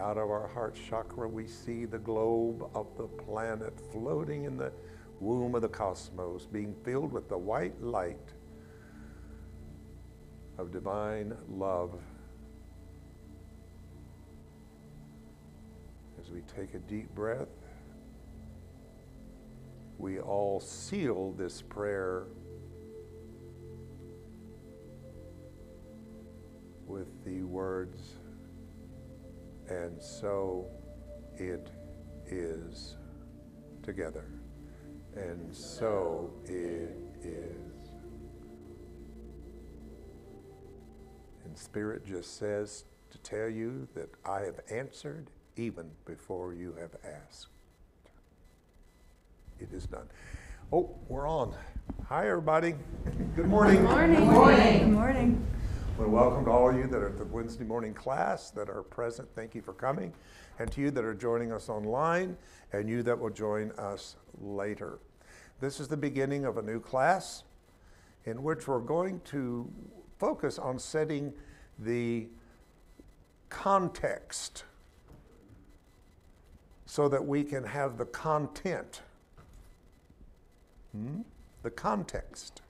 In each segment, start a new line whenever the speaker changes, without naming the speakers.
Out of our heart chakra, we see the globe of the planet floating in the womb of the cosmos, being filled with the white light of divine love. As we take a deep breath, we all seal this prayer with the words, and so it is together. And so it is. And Spirit just says to tell you that I have answered even before you have asked. It is done. Oh, we're on. Hi, everybody. Good morning.
Good morning.
Good morning.
Good morning.
Well, welcome to all of you that are at the Wednesday morning class that are present. Thank you for coming. And to you that are joining us online and you that will join us later. This is the beginning of a new class in which we're going to focus on setting the context so that we can have the content. Hmm? The context.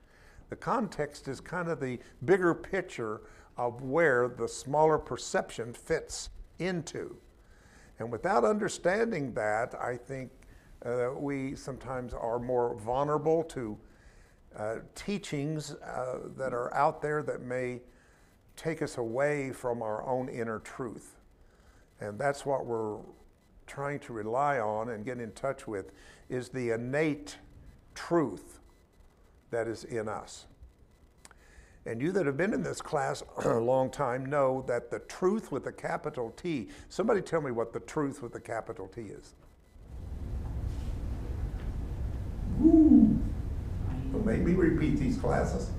The context is kind of the bigger picture of where the smaller perception fits into. And without understanding that, I think uh, we sometimes are more vulnerable to uh, teachings uh, that are out there that may take us away from our own inner truth. And that's what we're trying to rely on and get in touch with is the innate truth that is in us. And you that have been in this class a long time know that the truth with a capital T, somebody tell me what the truth with a capital T is. Ooh. Don't make me repeat these classes.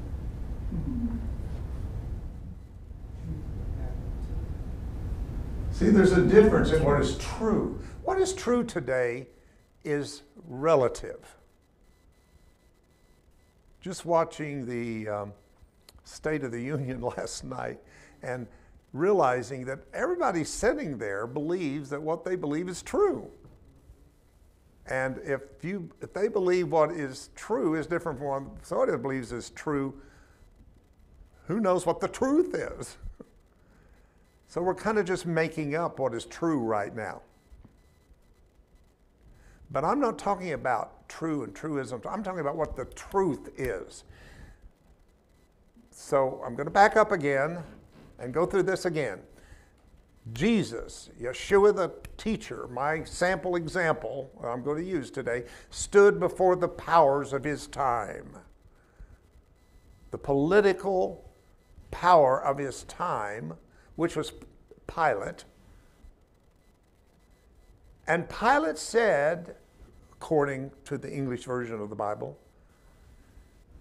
See, there's a difference in what is true. What is true today is relative. Just watching the um, State of the Union last night and realizing that everybody sitting there believes that what they believe is true. And if you if they believe what is true is different from what somebody believes is true, who knows what the truth is? So we're kind of just making up what is true right now. But I'm not talking about true and truism. I'm talking about what the truth is. So I'm going to back up again and go through this again. Jesus, Yeshua the teacher, my sample example I'm going to use today, stood before the powers of his time. The political power of his time, which was Pilate. And Pilate said, according to the English version of the Bible,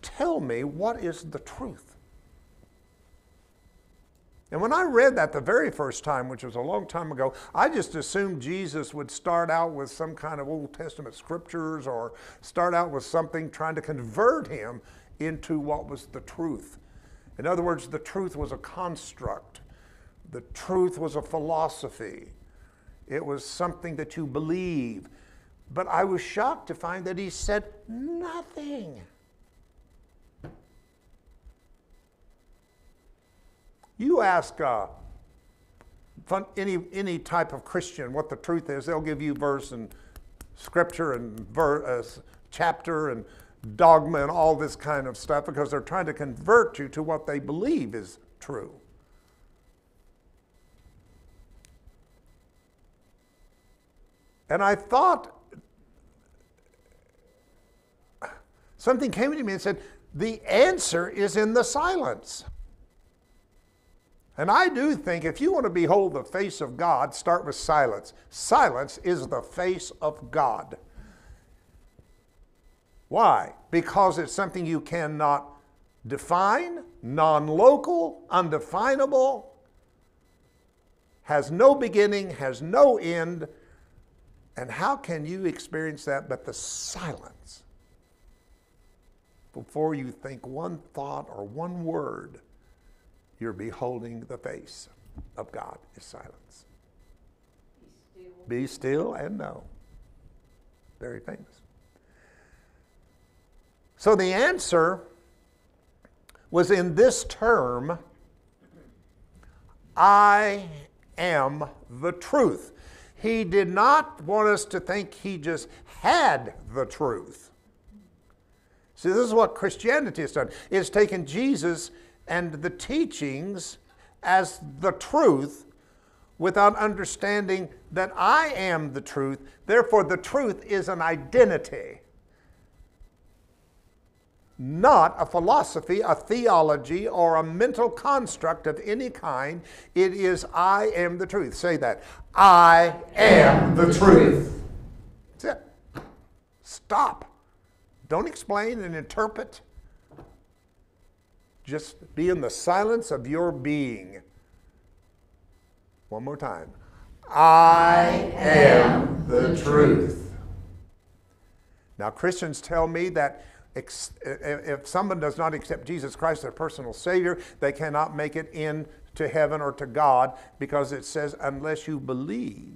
Tell me what is the truth. And when I read that the very first time, which was a long time ago, I just assumed Jesus would start out with some kind of Old Testament scriptures or start out with something trying to convert him into what was the truth. In other words, the truth was a construct, the truth was a philosophy, it was something that you believe. But I was shocked to find that he said nothing. You ask uh, any, any type of Christian what the truth is, they'll give you verse and scripture and verse, uh, chapter and dogma and all this kind of stuff because they're trying to convert you to what they believe is true. And I thought something came to me and said, the answer is in the silence. And I do think if you want to behold the face of God, start with silence. Silence is the face of God. Why? Because it's something you cannot define, non local, undefinable, has no beginning, has no end. And how can you experience that but the silence? Before you think one thought or one word you're beholding the face of God is silence. Be still and know. Very famous. So the answer was in this term I am the truth. He did not want us to think he just had the truth. See, this is what Christianity has done. It's taken Jesus and the teachings as the truth without understanding that I am the truth. Therefore, the truth is an identity, not a philosophy, a theology, or a mental construct of any kind. It is I am the truth. Say that. I am the truth. That's it. Stop. Don't explain and interpret. Just be in the silence of your being. One more time. I am the truth. Now, Christians tell me that if someone does not accept Jesus Christ as their personal Savior, they cannot make it into heaven or to God because it says, unless you believe.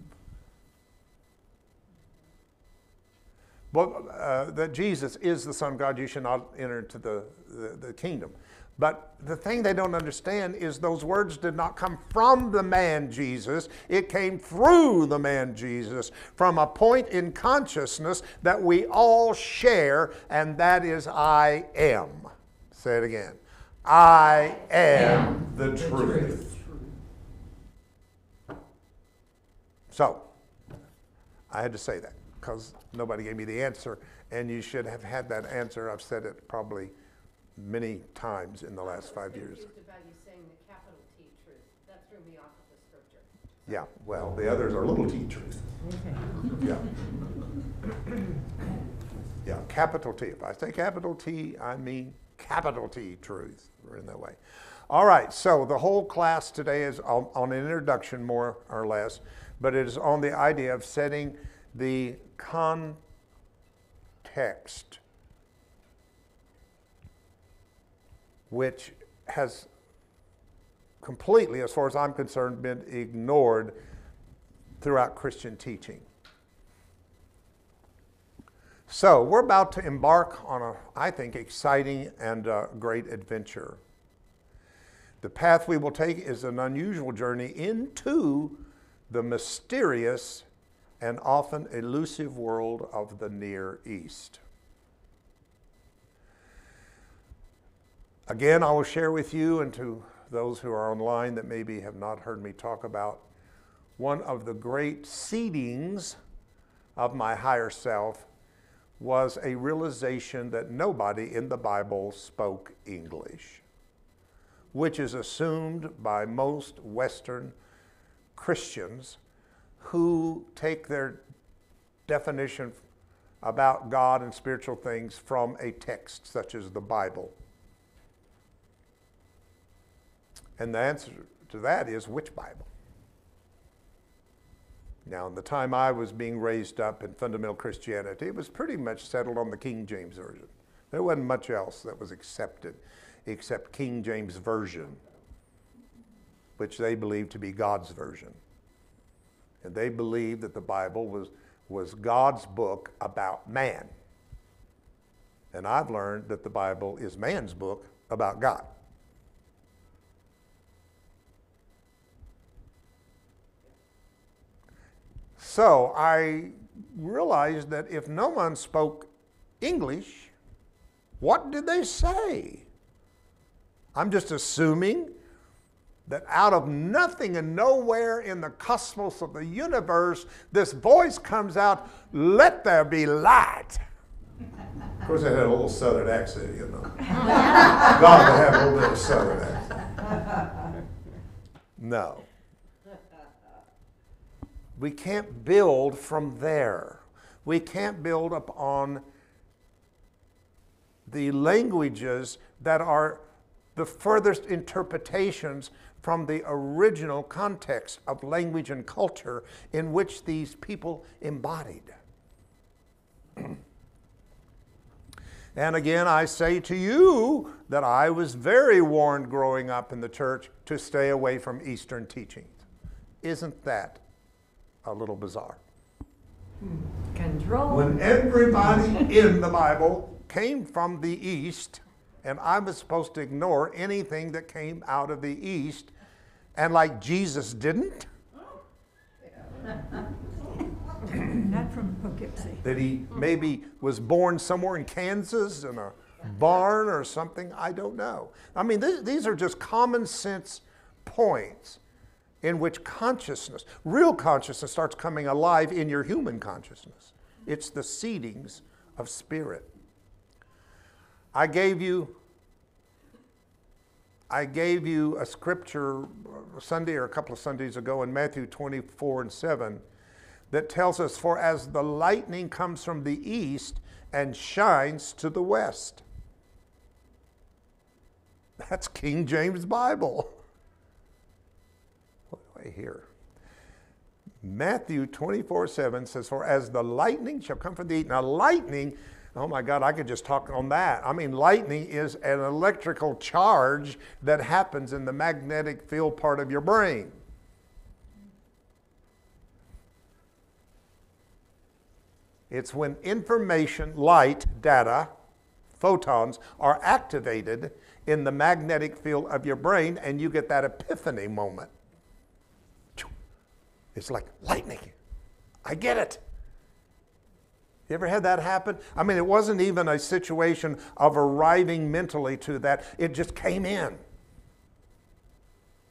Well, uh, that Jesus is the Son of God, you shall not enter into the, the, the kingdom. But the thing they don't understand is those words did not come from the man Jesus, it came through the man Jesus, from a point in consciousness that we all share, and that is I am. Say it again. I am the truth. So, I had to say that because nobody gave me the answer, and you should have had that answer. I've said it probably many times in the last five years.
about you saying the capital T truth. That threw me off of the scripture.
Yeah, well, the others are little t truth. Yeah. Yeah, capital T. If I say capital T, I mean capital T truth. We're in that way. All right, so the whole class today is on, on an introduction, more or less, but it is on the idea of setting the context which has completely, as far as I'm concerned, been ignored throughout Christian teaching. So, we're about to embark on a, I think, exciting and uh, great adventure. The path we will take is an unusual journey into the mysterious and often elusive world of the Near East. Again, I will share with you and to those who are online that maybe have not heard me talk about one of the great seedings of my higher self was a realization that nobody in the Bible spoke English, which is assumed by most Western Christians who take their definition about God and spiritual things from a text such as the Bible. And the answer to that is which Bible? Now, in the time I was being raised up in fundamental Christianity, it was pretty much settled on the King James Version. There wasn't much else that was accepted except King James Version, which they believed to be God's version. And they believed that the Bible was, was God's book about man. And I've learned that the Bible is man's book about God. So I realized that if no one spoke English, what did they say? I'm just assuming that out of nothing and nowhere in the cosmos of the universe, this voice comes out, let there be light. Of course, I had a little southern accent, you know. God to have a little bit of southern accent. No. We can't build from there. We can't build upon the languages that are the furthest interpretations from the original context of language and culture in which these people embodied. and again, I say to you that I was very warned growing up in the church to stay away from Eastern teachings. Isn't that a little bizarre.
Control.
When everybody in the Bible came from the East, and I was supposed to ignore anything that came out of the East, and like Jesus didn't,
Not from Poughkeepsie.
that he maybe was born somewhere in Kansas in a barn or something, I don't know. I mean, th- these are just common sense points in which consciousness, real consciousness, starts coming alive in your human consciousness. It's the seedings of spirit. I gave you I gave you a scripture Sunday or a couple of Sundays ago in Matthew 24 and 7 that tells us, For as the lightning comes from the east and shines to the west. That's King James Bible. What do I hear? Matthew 24 7 says, For as the lightning shall come from the east. Now, lightning, oh my God, I could just talk on that. I mean, lightning is an electrical charge that happens in the magnetic field part of your brain. It's when information, light, data, photons are activated in the magnetic field of your brain and you get that epiphany moment. It's like lightning. I get it. You ever had that happen? I mean, it wasn't even a situation of arriving mentally to that, it just came in.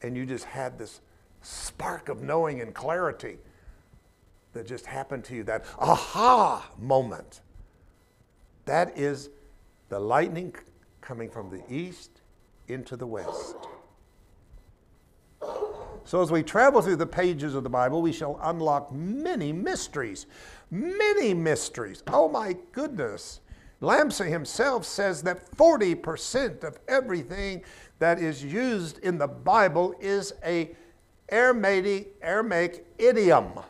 And you just had this spark of knowing and clarity that just happened to you, that aha moment. That is the lightning coming from the east into the west. So, as we travel through the pages of the Bible, we shall unlock many mysteries. Many mysteries. Oh my goodness. Lamsa himself says that 40% of everything that is used in the Bible is a Aramaic idiom,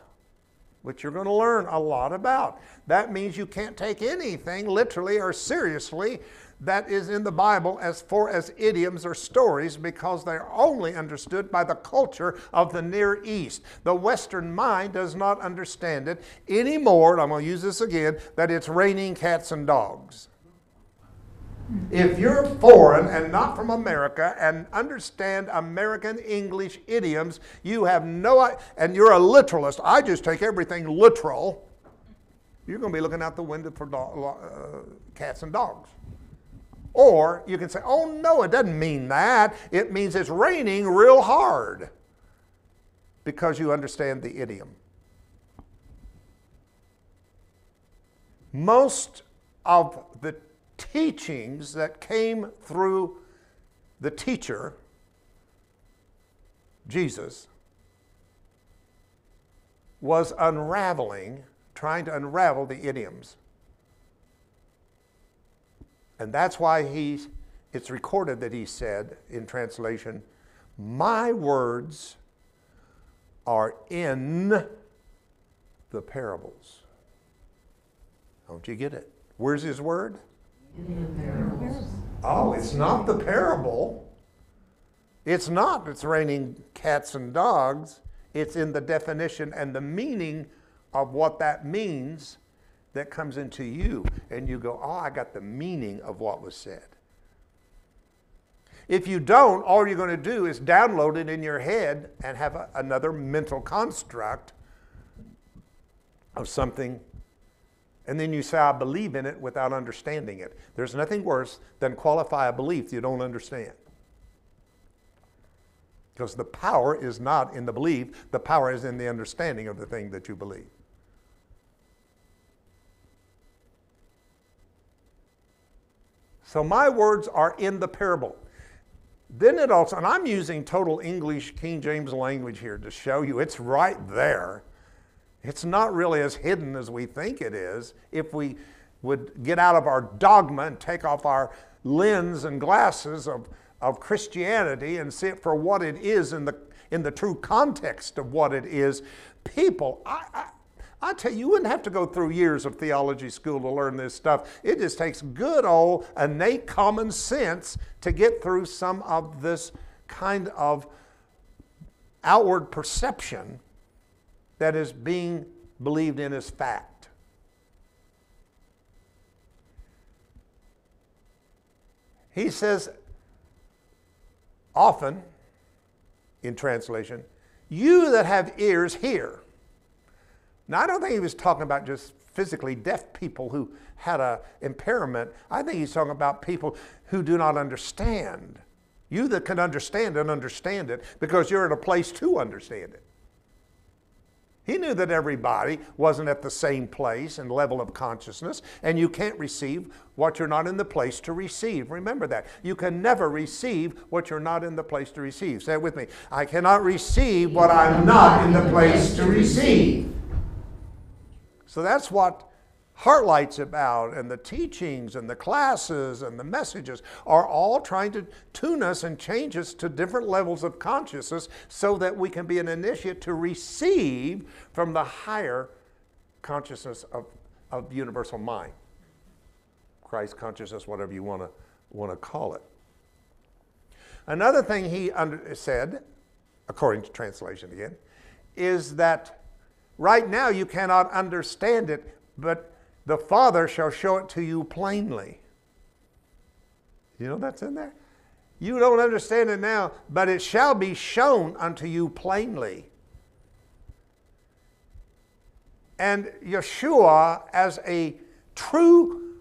which you're going to learn a lot about. That means you can't take anything literally or seriously that is in the Bible as far as idioms or stories because they're only understood by the culture of the Near East. The Western mind does not understand it anymore, and I'm going to use this again, that it's raining cats and dogs. If you're foreign and not from America and understand American English idioms, you have no, and you're a literalist. I just take everything literal. You're going to be looking out the window for do, uh, cats and dogs. Or you can say, oh no, it doesn't mean that. It means it's raining real hard because you understand the idiom. Most of the teachings that came through the teacher, Jesus, was unraveling, trying to unravel the idioms. And that's why he's, it's recorded that he said in translation, My words are in the parables. Don't you get it? Where's his word? In the parables. Oh, it's not the parable. It's not, it's raining cats and dogs. It's in the definition and the meaning of what that means that comes into you. And you go, oh, I got the meaning of what was said. If you don't, all you're going to do is download it in your head and have a, another mental construct of something and then you say, I believe in it without understanding it. There's nothing worse than qualify a belief you don't understand. Because the power is not in the belief, the power is in the understanding of the thing that you believe. So my words are in the parable. Then it also, and I'm using total English King James language here to show you it's right there. It's not really as hidden as we think it is if we would get out of our dogma and take off our lens and glasses of, of Christianity and see it for what it is in the, in the true context of what it is. People, I, I, I tell you, you wouldn't have to go through years of theology school to learn this stuff. It just takes good old innate common sense to get through some of this kind of outward perception that is being believed in as fact. He says often in translation, you that have ears hear. Now, I don't think he was talking about just physically deaf people who had a impairment. I think he's talking about people who do not understand. You that can understand and understand it because you're at a place to understand it. He knew that everybody wasn't at the same place and level of consciousness, and you can't receive what you're not in the place to receive. Remember that. You can never receive what you're not in the place to receive. Say it with me. I cannot receive what I'm not in the place to receive. So that's what Heartlight's about, and the teachings and the classes and the messages are all trying to tune us and change us to different levels of consciousness so that we can be an initiate to receive from the higher consciousness of, of universal mind. Christ consciousness, whatever you want to want to call it. Another thing he under, said, according to translation again, is that right now you cannot understand it, but the Father shall show it to you plainly. You know that's in there? You don't understand it now, but it shall be shown unto you plainly. And Yeshua, as a true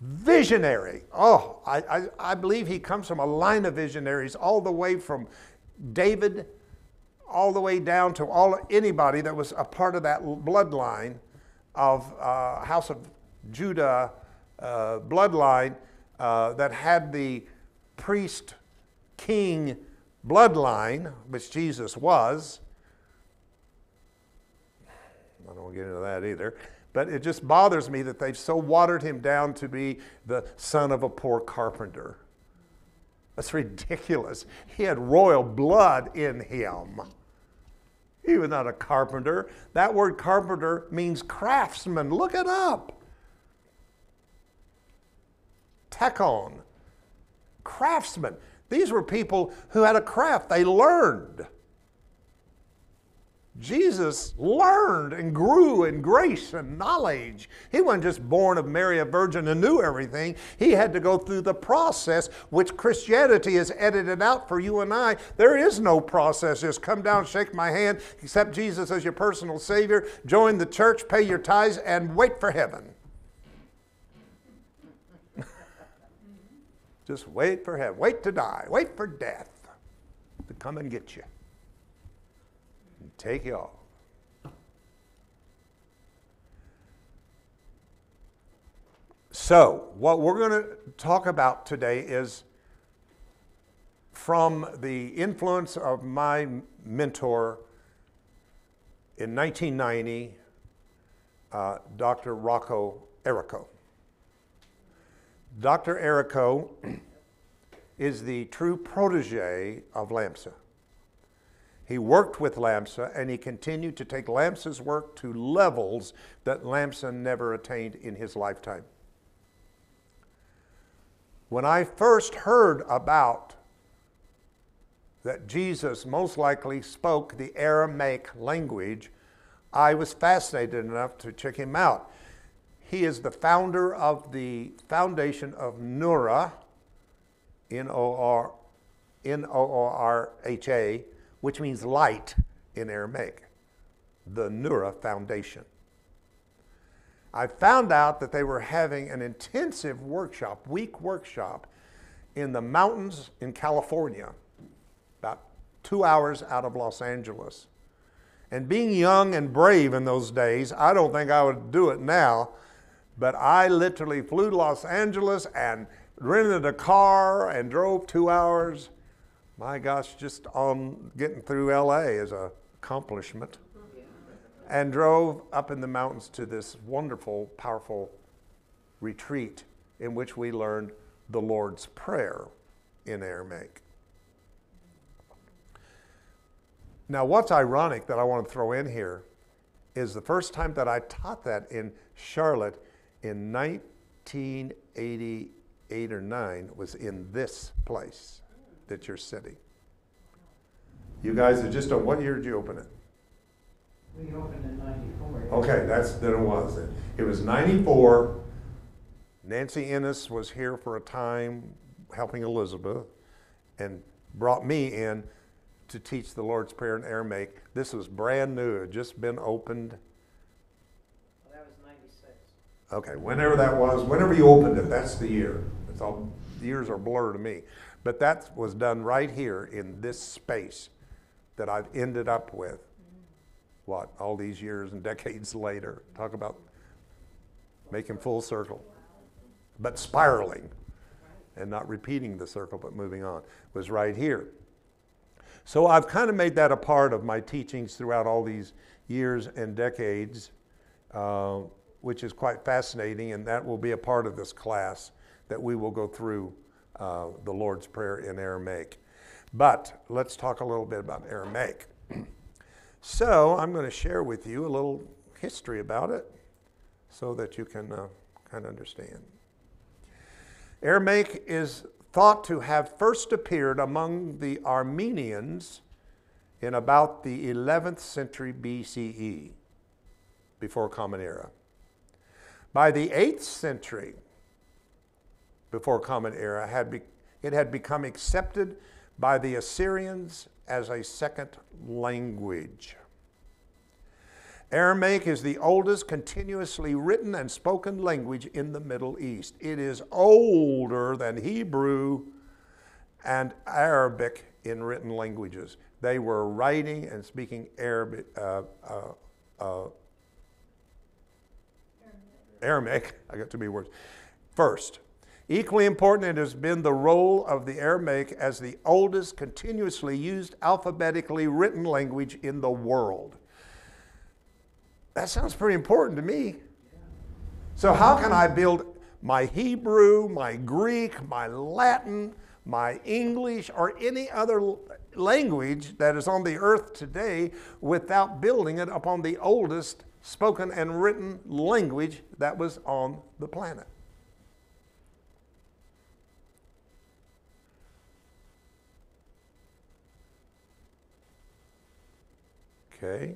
visionary, oh, I, I, I, believe he comes from a line of visionaries all the way from David, all the way down to all anybody that was a part of that bloodline of uh, House of Judah uh, bloodline uh, that had the priest king bloodline, which Jesus was. I don't want to get into that either. But it just bothers me that they've so watered him down to be the son of a poor carpenter. That's ridiculous. He had royal blood in him. He was not a carpenter. That word carpenter means craftsman. Look it up. Tekton, craftsman. These were people who had a craft, they learned. Jesus learned and grew in grace and knowledge. He wasn't just born of Mary, a virgin, and knew everything. He had to go through the process, which Christianity has edited out for you and I. There is no process. Just come down, shake my hand, accept Jesus as your personal Savior, join the church, pay your tithes, and wait for heaven. just wait for heaven. Wait to die. Wait for death to come and get you take y'all. So, what we're going to talk about today is from the influence of my mentor in 1990, uh, Dr. Rocco Errico. Dr. Errico is the true protege of LAMSA. He worked with LAMSA and he continued to take LAMSA's work to levels that LAMSA never attained in his lifetime. When I first heard about that Jesus most likely spoke the Aramaic language, I was fascinated enough to check him out. He is the founder of the foundation of Noohra, N O R N O R H A, which means light in Aramaic, the Noohra Foundation. I found out that they were having an intensive workshop, week workshop, in the mountains in California, about two hours out of Los Angeles. And being young and brave in those days, I don't think I would do it now, but I literally flew to Los Angeles and rented a car and drove two hours my gosh, just on getting through LA is a accomplishment. And drove up in the mountains to this wonderful, powerful retreat in which we learned the Lord's Prayer in Aramaic. Now, what's ironic that I want to throw in here is the first time that I taught that in Charlotte in 1988 or 9 was in this place that you're sitting. You guys are just on what year did you open it?
We opened in ninety-four.
Okay, that's, then it was then. It was ninety-four. Nancy Ennis was here for a time helping Elizabeth and brought me in to teach the Lord's Prayer in Aramaic. This was brand new, it had just been opened.
Well, That was ninety-six.
Okay, whenever that was, whenever you opened it, that's the year. It's all, the years are blur to me. But that was done right here in this space that I've ended up with. What, all these years and decades later. Talk about making full circle. But spiraling and not repeating the circle but moving on was right here. So I've kind of made that a part of my teachings throughout all these years and decades, uh, which is quite fascinating, and that will be a part of this class that we will go through uh, the Lord's Prayer in Aramaic. But let's talk a little bit about Aramaic. so I'm going to share with you a little history about it so that you can uh, kind of understand. Aramaic is thought to have first appeared among the Arameans in about the 11th century BCE, before Common Era. By the 8th century, before Common Era, had be, it had become accepted by the Assyrians as a second language. Aramaic is the oldest continuously written and spoken language in the Middle East. It is older than Hebrew and Arabic in written languages. They were writing and speaking Arabic, uh, uh, uh, Aramaic, I got too many words, first. Equally important, it has been the role of the Aramaic as the oldest continuously used alphabetically written language in the world. That sounds pretty important to me. So, how can I build my Hebrew, my Greek, my Latin, my English, or any other language that is on the earth today without building it upon the oldest spoken and written language that was on the planet? Okay.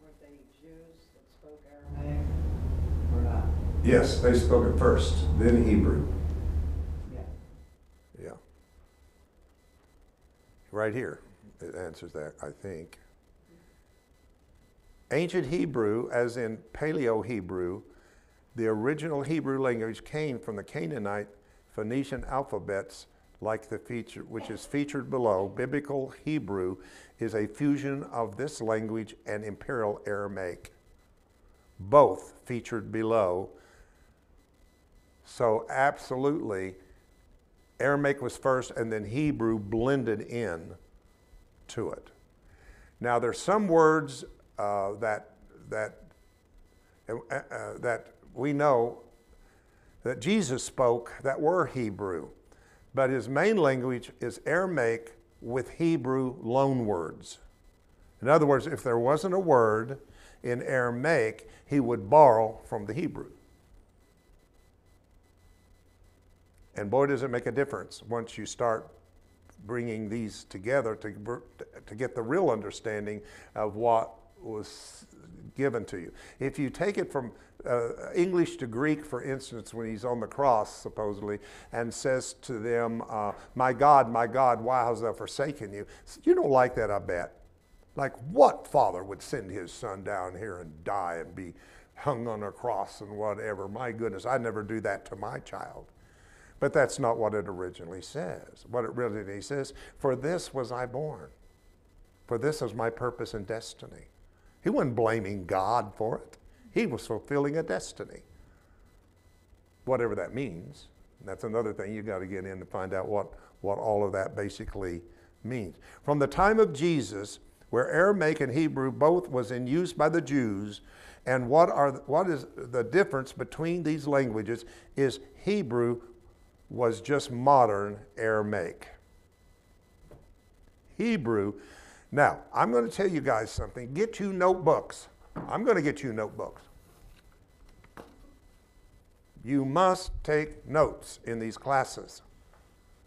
Weren't they Jews that spoke Aramaic? Or not?
Yes, they spoke it first, then Hebrew.
Yeah.
Yeah. Right here, it answers that, I think. Ancient Hebrew, as in Paleo Hebrew, the original Hebrew language came from the Canaanite Phoenician alphabets, like the feature, which is featured below. Biblical Hebrew is a fusion of this language and Imperial Aramaic, both featured below. So, absolutely, Aramaic was first, and then Hebrew blended in to it. Now, there's some words uh, that that uh, uh, that we know that Jesus spoke that were Hebrew, but his main language is Aramaic with Hebrew loanwords. In other words, if there wasn't a word in Aramaic, he would borrow from the Hebrew. And boy, does it make a difference once you start bringing these together to, to get the real understanding of what was given to you. If you take it from uh, English to Greek, for instance, when he's on the cross, supposedly, and says to them, uh, My God, my God, why hast thou forsaken you? You don't like that, I bet. Like, what father would send his son down here and die and be hung on a cross and whatever? My goodness, I'd never do that to my child. But that's not what it originally says. What it really says, For this was I born, for this is my purpose and destiny. He wasn't blaming God for it, he was fulfilling a destiny. Whatever that means. That's another thing you got to get in to find out what, what all of that basically means. From the time of Jesus, where Aramaic and Hebrew both was in use by the Jews, and what, are, what is the difference between these languages is Hebrew was just modern Aramaic. Hebrew. Now, I'm going to tell you guys something. Get you notebooks. I'm going to get you notebooks. You must take notes in these classes.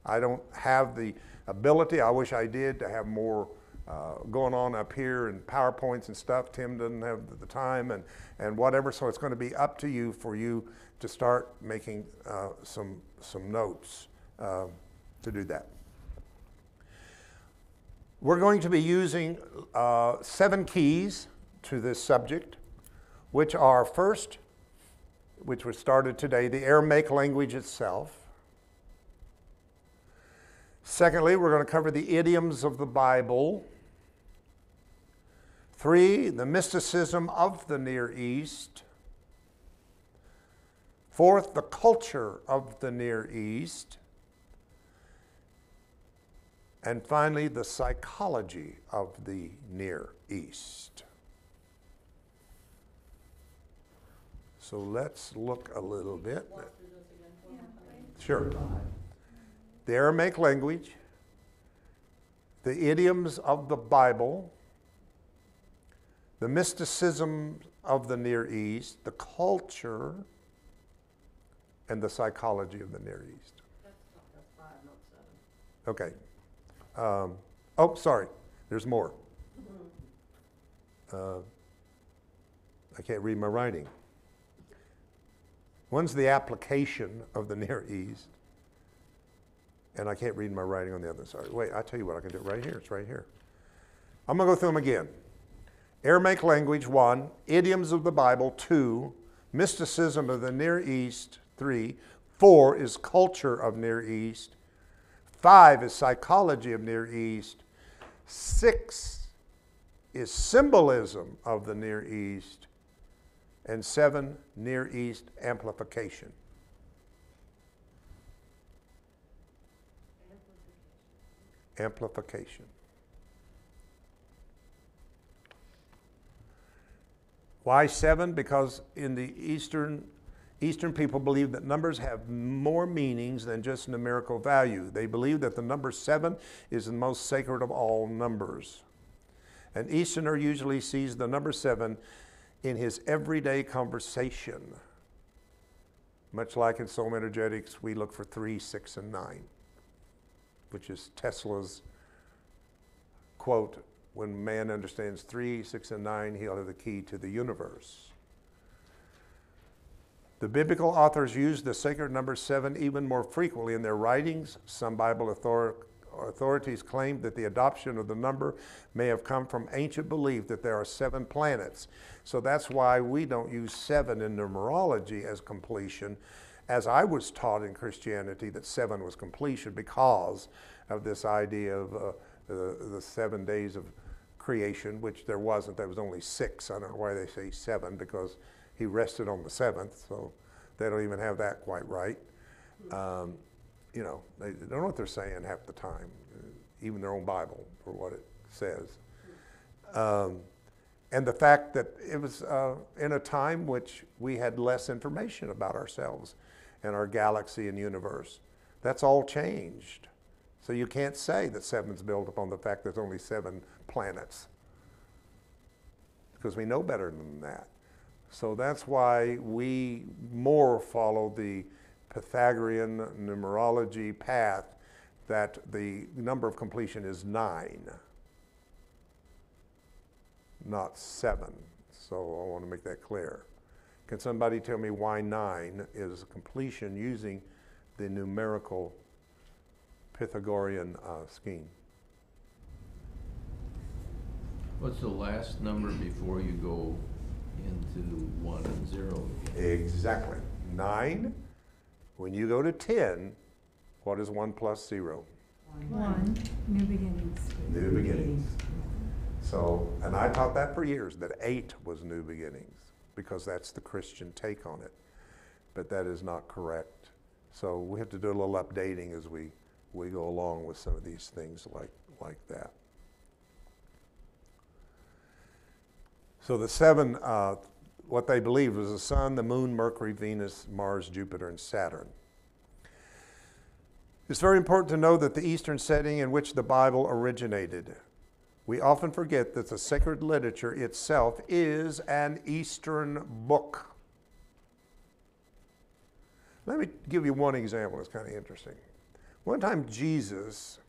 I don't have the ability, I wish I did, to have more uh, going on up here and PowerPoints and stuff. Tim doesn't have the time and, and whatever, so it's going to be up to you for you to start making uh, some, some notes uh, to do that. We're going to be using uh, seven keys to this subject, which are first, which was started today, the Aramaic language itself. Secondly, we're going to cover the idioms of the Bible. Three, the mysticism of the Near East. Fourth, the culture of the Near East. And finally, the psychology of the Near East. So let's look a little bit. Sure. The Aramaic language, the idioms of the Bible, the mysticism of the Near East, the culture, and the psychology of the Near East.
That's five, not seven.
Okay. Um, oh, sorry. There's more. Uh, I can't read my writing. One's the application of the Near East, and I can't read my writing on the other side. Wait, I'll tell you what, I can do it right here. It's right here. I'm going to go through them again. Aramaic language, one. Idioms of the Bible, two. Mysticism of the Near East, three. Four is culture of Near East. Five is psychology of Near East. Six is symbolism of the Near East. And seven, Near East amplification. Amplification. Why seven? Because in the Eastern Eastern people believe that numbers have more meanings than just numerical value. They believe that the number seven is the most sacred of all numbers. An Easterner usually sees the number seven in his everyday conversation. Much like in Soul Energetics, we look for three, six, and nine, which is Tesla's quote when man understands three, six, and nine, he'll have the key to the universe. The biblical authors used the sacred number seven even more frequently in their writings. Some Bible author- authorities claim that the adoption of the number may have come from ancient belief that there are seven planets. So that's why we don't use seven in numerology as completion, as I was taught in Christianity that seven was completion because of this idea of uh, the, the seven days of creation, which there wasn't. There was only six. I don't know why they say seven because he rested on the seventh, so they don't even have that quite right. Um, you know, they don't know what they're saying half the time, even their own Bible for what it says. Um, and the fact that it was uh, in a time which we had less information about ourselves and our galaxy and universe. That's all changed. So you can't say that seven's built upon the fact there's only seven planets because we know better than that. So that's why we more follow the Pythagorean numerology path that the number of completion is nine, not seven. So I want to make that clear. Can somebody tell me why nine is completion using the numerical Pythagorean uh, scheme?
What's the last number before you go into one and zero?
Exactly. Nine. When you go to 10, what is one plus zero?
One, new beginnings.
New beginnings. So, and I taught that for years, that eight was new beginnings, because that's the Christian take on it. But that is not correct. So we have to do a little updating as we, we go along with some of these things like, like that. So the seven, uh, what they believed was the sun, the moon, Mercury, Venus, Mars, Jupiter, and Saturn. It's very important to know that the Eastern setting in which the Bible originated. We often forget that the sacred literature itself is an Eastern book. Let me give you one example, it's kind of interesting. One time, Jesus,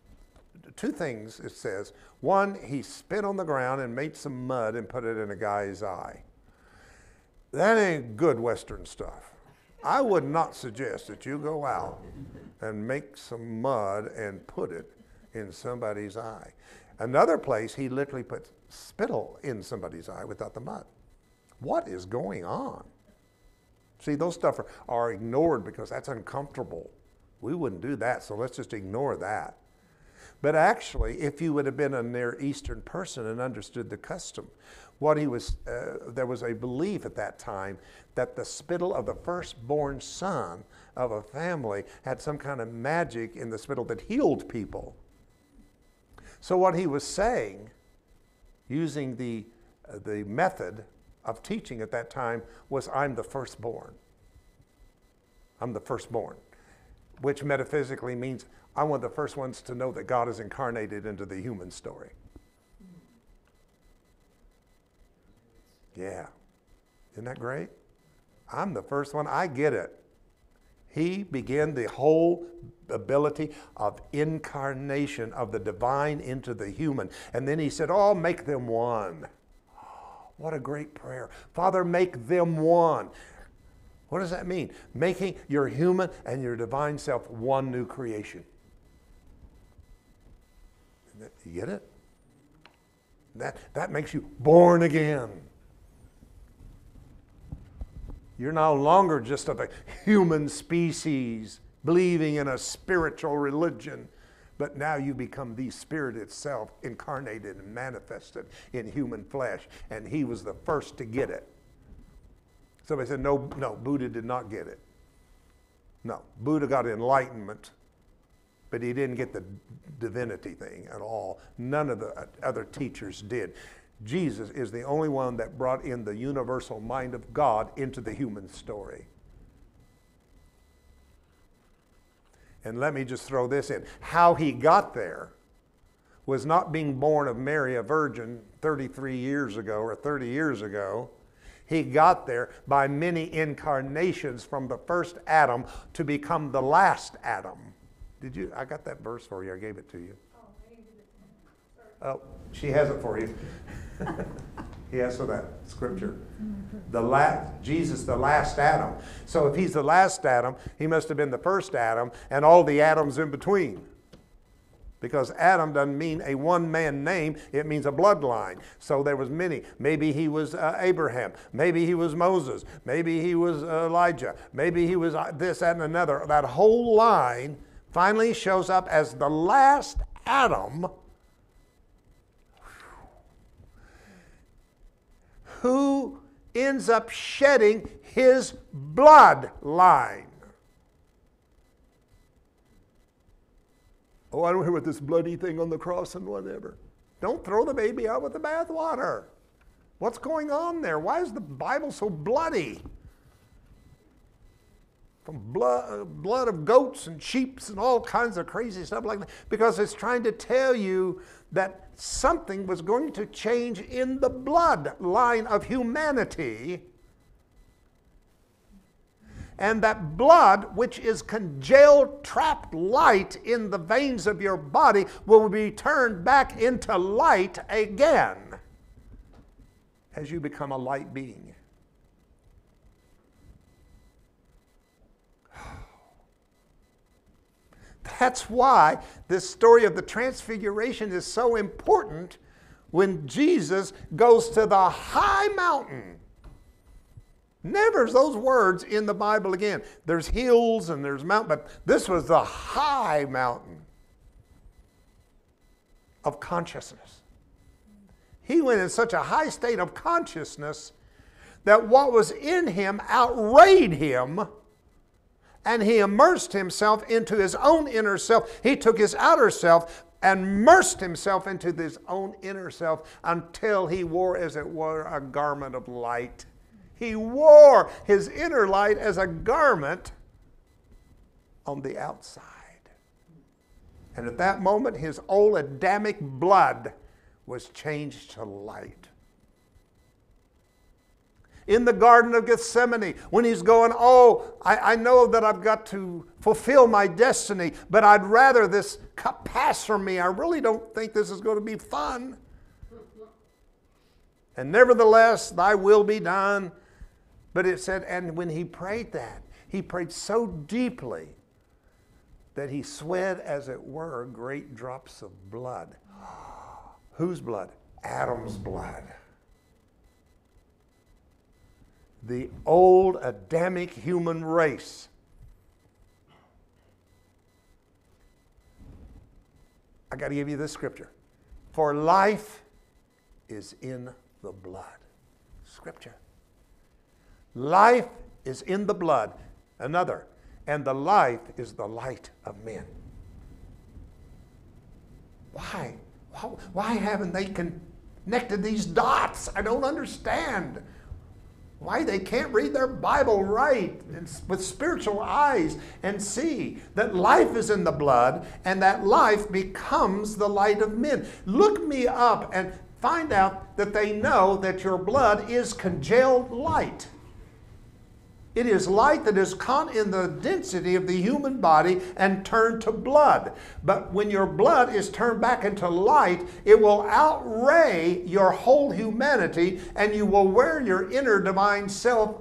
two things it says. One, he spit on the ground and made some mud and put it in a guy's eye. That ain't good Western stuff. I would not suggest that you go out and make some mud and put it in somebody's eye. Another place, he literally put spittle in somebody's eye without the mud. What is going on? See, those stuff are, are ignored because that's uncomfortable. We wouldn't do that, so let's just ignore that. But actually, if you would have been a Near Eastern person and understood the custom, what he was, uh, there was a belief at that time that the spittle of the firstborn son of a family had some kind of magic in the spittle that healed people. So, what he was saying, using the, uh, the method of teaching at that time, was I'm the firstborn. I'm the firstborn, which metaphysically means I'm one of the first ones to know that God is incarnated into the human story. Yeah. Isn't that great? I'm the first one. I get it. He began the whole ability of incarnation of the divine into the human. And then he said, Oh, make them one. What a great prayer. Father, make them one. What does that mean? Making your human and your divine self one new creation. You get it? That, that makes you born again. You're no longer just of a human species believing in a spiritual religion, but now you become the Spirit itself incarnated and manifested in human flesh. And He was the first to get it. Somebody said, no, no, Buddha did not get it. No, Buddha got enlightenment, but he didn't get the divinity thing at all. None of the other teachers did. Jesus is the only one that brought in the universal mind of God into the human story. And let me just throw this in. How he got there was not being born of Mary, a virgin, 33 years ago or 30 years ago. He got there by many incarnations from the first Adam to become the last Adam. Did you? I got that verse for you. I gave it to you. Oh, she has it for you. he asked for that scripture. The last, Jesus, the last Adam. So if he's the last Adam, he must have been the first Adam and all the Adams in between. Because Adam doesn't mean a one-man name; it means a bloodline. So there was many. Maybe he was uh, Abraham. Maybe he was Moses. Maybe he was uh, Elijah. Maybe he was uh, this that, and another. That whole line finally shows up as the last Adam who ends up shedding his bloodline. Oh, I don't hear about this bloody thing on the cross and whatever. Don't throw the baby out with the bathwater. What's going on there? Why is the Bible so bloody? From blood, blood of goats and sheep and all kinds of crazy stuff like that. Because it's trying to tell you that something was going to change in the bloodline of humanity. And that blood, which is congealed, trapped light in the veins of your body, will be turned back into light again as you become a light being. That's why this story of the transfiguration is so important when Jesus goes to the high mountain. Never's those words in the Bible again. There's hills and there's mountain, but this was the high mountain of consciousness. He went in such a high state of consciousness that what was in him outweighed him and he immersed himself into his own inner self. He took his outer self and immersed himself into his own inner self until he wore, as it were, a garment of light. He wore his inner light as a garment on the outside. And at that moment, his old Adamic blood was changed to light. In the Garden of Gethsemane when he's going, Oh, I, I know that I've got to fulfill my destiny, but I'd rather this cup pass from me. I really don't think this is going to be fun. And nevertheless, thy will be done. But it said, and when he prayed that, he prayed so deeply that he sweat, as it were, great drops of blood. Whose blood? Adam's blood. The old Adamic human race. I got to give you this scripture. For life is in the blood. Scripture. Life is in the blood. Another. And the life is the light of men. Why? Why, haven't they connected these dots? I don't understand. Why they can't read their Bible right with spiritual eyes and see that life is in the blood and that life becomes the light of men. Look me up and find out that they know that your blood is congealed light. It is light that is caught in the density of the human body and turned to blood. But when your blood is turned back into light, it will outray your whole humanity and you will wear your inner divine self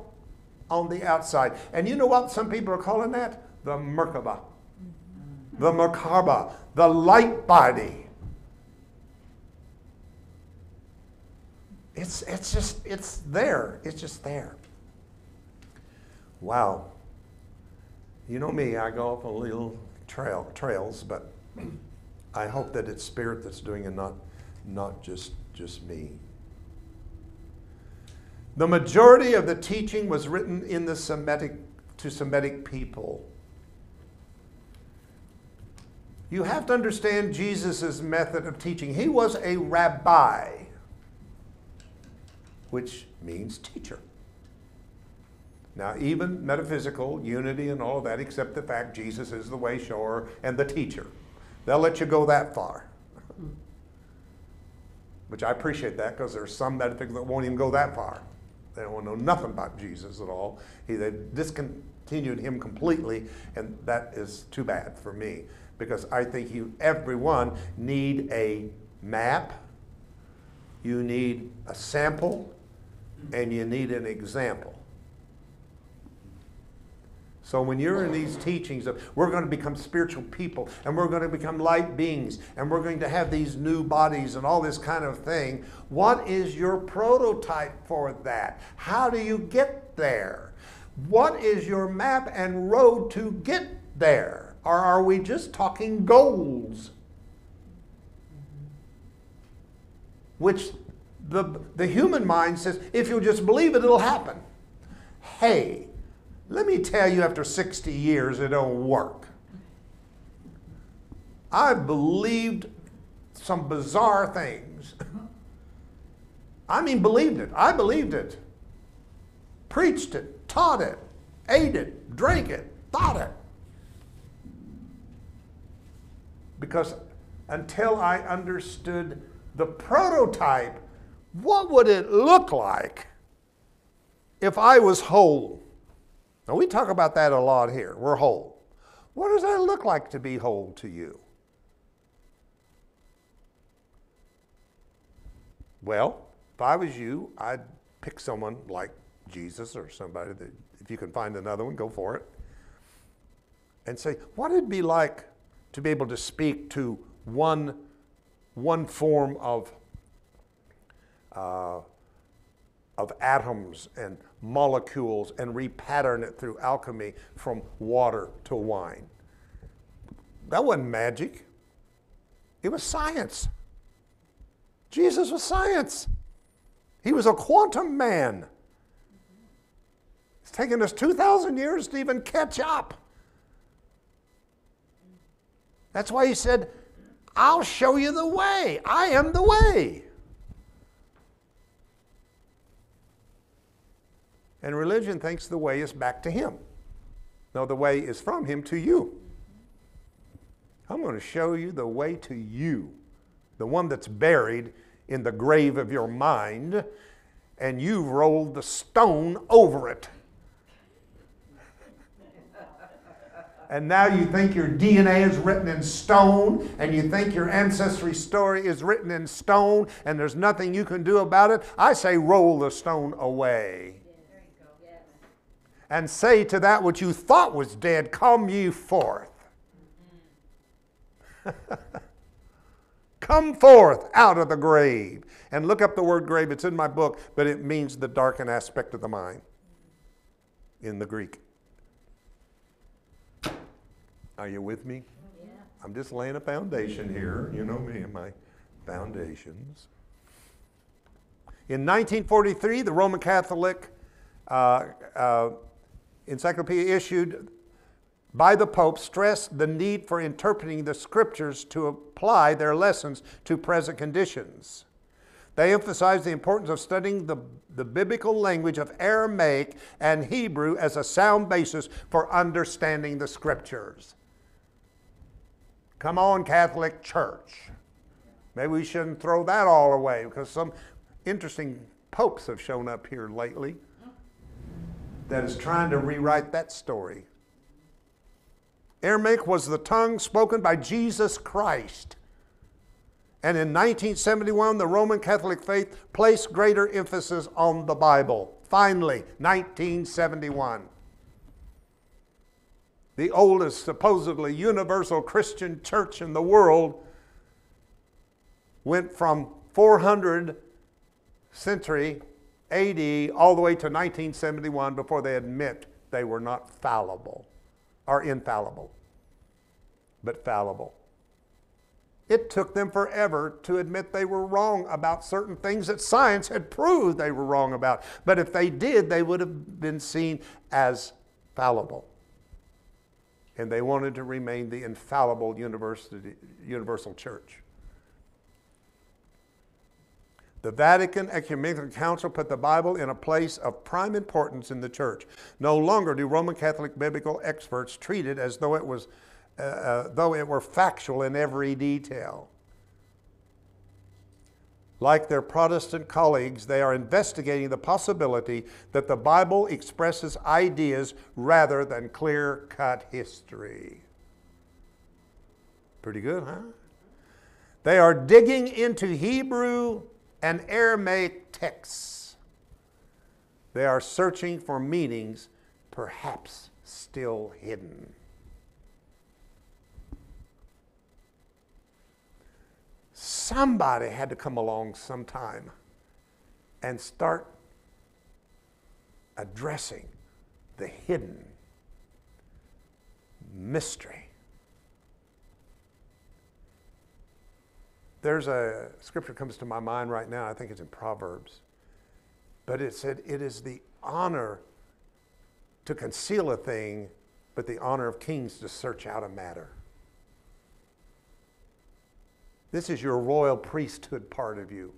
on the outside. And you know what some people are calling that? The Merkaba. The Merkaba, the light body. It's, it's just, it's there. It's just there. Wow. You know me, I go up on little trail, trails, but I hope that it's Spirit that's doing it, not, not just, just me. The majority of the teaching was written in the Semitic, to Semitic people. You have to understand Jesus' method of teaching. He was a rabbi, which means teacher. Now, even metaphysical, unity, and all of that, except the fact Jesus is the way, shower, and the teacher. They'll let you go that far. Which I appreciate that because there's some metaphysical that won't even go that far. They don't know nothing about Jesus at all. He, they discontinued him completely, and that is too bad for me because I think you, everyone, need a map, you need a sample, and you need an example. So when you're in these teachings of we're going to become spiritual people and we're going to become light beings and we're going to have these new bodies and all this kind of thing, what is your prototype for that? How do you get there? What is your map and road to get there? Or are we just talking goals? Which the, the human mind says, if you just believe it, it'll happen. Hey, let me tell you, after 60 years, it don't work. I believed some bizarre things. I mean, believed it. I believed it. Preached it, taught it, ate it, drank it, thought it. Because until I understood the prototype, what would it look like if I was whole? Now, we talk about that a lot here. We're whole. What does that look like to be whole to you? Well, if I was you, I'd pick someone like Jesus or somebody that, if you can find another one, go for it. And say, what it'd it be like to be able to speak to one, one form of, uh, of atoms and molecules and repattern it through alchemy from water to wine. That wasn't magic, it was science. Jesus was science. He was a quantum man. It's taken us 2,000 years to even catch up. That's why he said, I'll show you the way. I am the way. And religion thinks the way is back to him. No, the way is from him to you. I'm going to show you the way to you, the one that's buried in the grave of your mind. and you've rolled the stone over it. And now you think your DNA is written in stone, and you think your ancestry story is written in stone, and there's nothing you can do about it. I say, roll the stone away. And say to that which you thought was dead, Come ye forth. Come forth out of the grave. And look up the word grave. It's in my book, but it means the darkened aspect of the mind in the Greek. Are you with me? I'm just laying a foundation here. You know me and my foundations. In 1943, the Roman Catholic uh, uh, Encyclopedia issued by the Pope stressed the need for interpreting the scriptures to apply their lessons to present conditions. They emphasized the importance of studying the, the biblical language of Aramaic and Hebrew as a sound basis for understanding the scriptures. Come on, Catholic Church. Maybe we shouldn't throw that all away because some interesting popes have shown up here lately that is trying to rewrite that story. Aramaic was the tongue spoken by Jesus Christ. And in 1971, the Roman Catholic faith placed greater emphasis on the Bible. Finally, 1971. The oldest, supposedly universal Christian church in the world went from 400 century AD all the way to 1971 before they admit they were not fallible or infallible, but fallible. It took them forever to admit they were wrong about certain things that science had proved they were wrong about. But if they did, they would have been seen as fallible. And they wanted to remain the infallible university, universal church. The Vatican Ecumenical Council put the Bible in a place of prime importance in the church. No longer do Roman Catholic biblical experts treat it as though it was uh, uh, though it were factual in every detail. Like their Protestant colleagues, they are investigating the possibility that the Bible expresses ideas rather than clear cut history. Pretty good, huh? They are digging into Hebrew and texts. They are searching for meanings perhaps still hidden. Somebody had to come along sometime and start addressing the hidden mystery. There's a scripture comes to my mind right now. I think it's in Proverbs. But it said, It is the honor to conceal a thing, but the honor of kings to search out a matter. This is your royal priesthood part of you.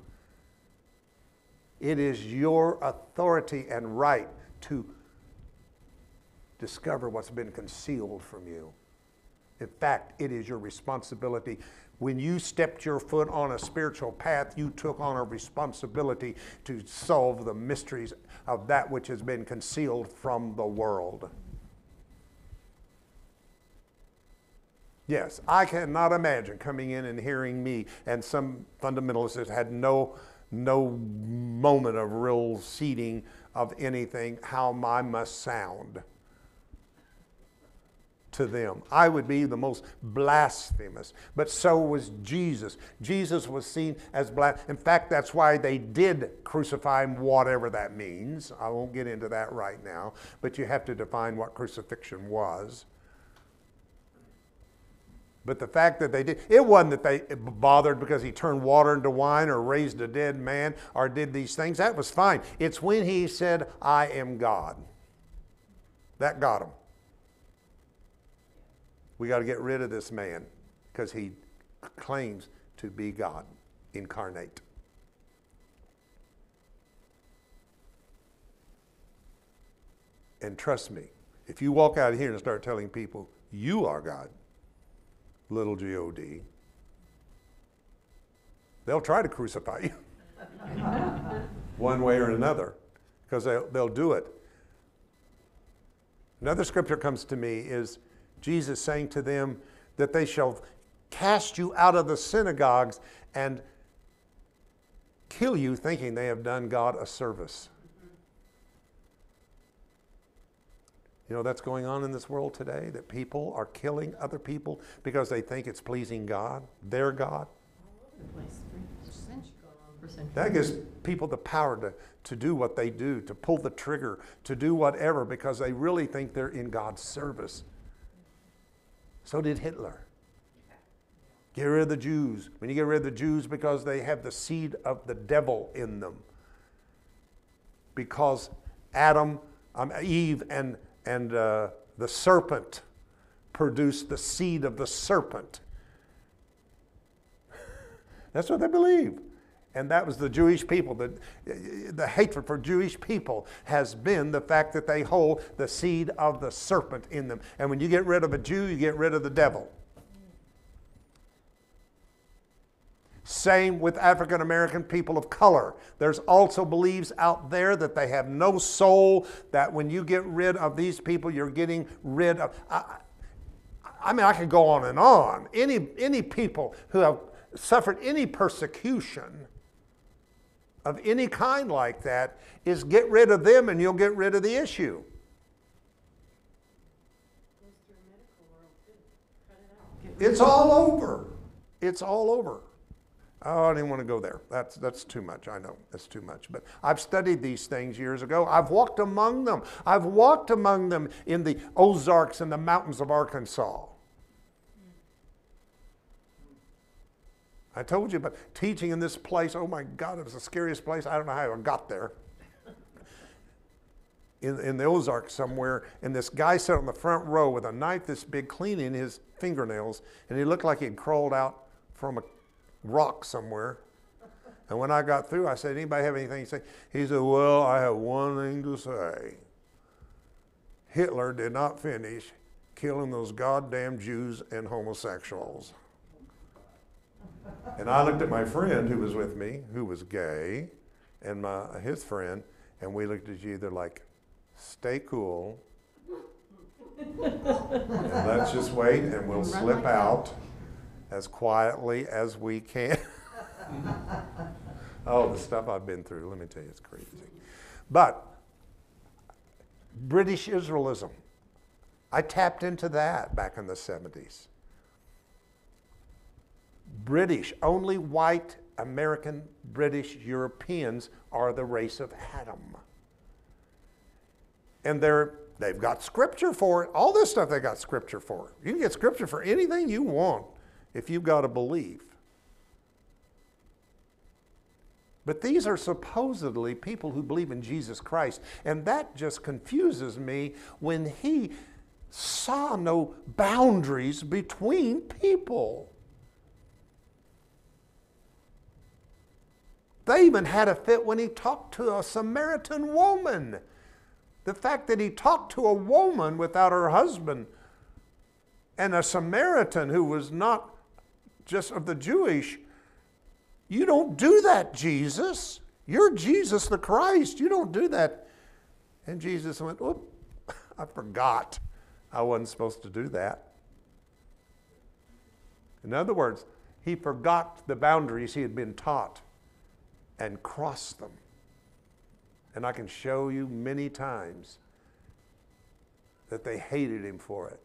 It is your authority and right to discover what's been concealed from you. In fact, it is your responsibility. When you stepped your foot on a spiritual path, you took on a responsibility to solve the mysteries of that which has been concealed from the world. Yes, I cannot imagine coming in and hearing me and some fundamentalists that had no, no moment of real seeding of anything, how I must sound to them. I would be the most blasphemous. But so was Jesus. Jesus was seen as black. In fact, that's why they did crucify him, whatever that means. I won't get into that right now, but you have to define what crucifixion was. But the fact that they did, it wasn't that they bothered because he turned water into wine or raised a dead man or did these things. That was fine. It's when he said, I am God. That got him. We got to get rid of this man because he claims to be God incarnate. And trust me, if you walk out of here and start telling people you are God, little G O D, they'll try to crucify you. one way or another, because they'll, they'll do it. Another scripture comes to me is Jesus saying to them that they shall cast you out of the synagogues and kill you, thinking they have done God a service. You know, that's going on in this world today, that people are killing other people because they think it's pleasing God, their God. That gives people the power to, to do what they do, to pull the trigger, to do whatever, because they really think they're in God's service. So did Hitler. Get rid of the Jews. When you get rid of the Jews, because they have the seed of the devil in them. Because Adam, um, Eve, and, and uh, the serpent produced the seed of the serpent. That's what they believe. And that was the Jewish people. The, the hatred for Jewish people has been the fact that they hold the seed of the serpent in them. And when you get rid of a Jew, you get rid of the devil. Same with African American people of color. There's also beliefs out there that they have no soul, that when you get rid of these people, you're getting rid of. I, I mean, I could go on and on. Any, any people who have suffered any persecution of any kind like that is get rid of them and you'll get rid of the issue. It's all over. It's all over. Oh, I didn't want to go there. That's, that's too much. I know that's too much. But I've studied these things years ago. I've walked among them. I've walked among them in the Ozarks and the mountains of Arkansas. I told you about teaching in this place. Oh my God, it was the scariest place. I don't know how I got there. In, in the Ozarks somewhere, and this guy sat on the front row with a knife this big, cleaning his fingernails, and he looked like he'd crawled out from a rock somewhere. And when I got through, I said, Anybody have anything to say? He said, Well, I have one thing to say. Hitler did not finish killing those goddamn Jews and homosexuals. And I looked at my friend who was with me, who was gay, and my, his friend, and we looked at each other like, stay cool. and let's just wait and we'll slip out as quietly as we can. oh, the stuff I've been through, let me tell you, it's crazy. But British Israelism, I tapped into that back in the 70s. British, only white American, British, Europeans are the race of Adam. And they're, they've got scripture for it. All this stuff they got scripture for. You can get scripture for anything you want if you've got to believe. But these are supposedly people who believe in Jesus Christ. And that just confuses me when he saw no boundaries between people. They even had a fit when he talked to a Samaritan woman. The fact that he talked to a woman without her husband and a Samaritan who was not just of the Jewish, you don't do that, Jesus. You're Jesus the Christ. You don't do that. And Jesus went, Oop, I forgot. I wasn't supposed to do that. In other words, he forgot the boundaries he had been taught and cross them. And I can show you many times that they hated him for it.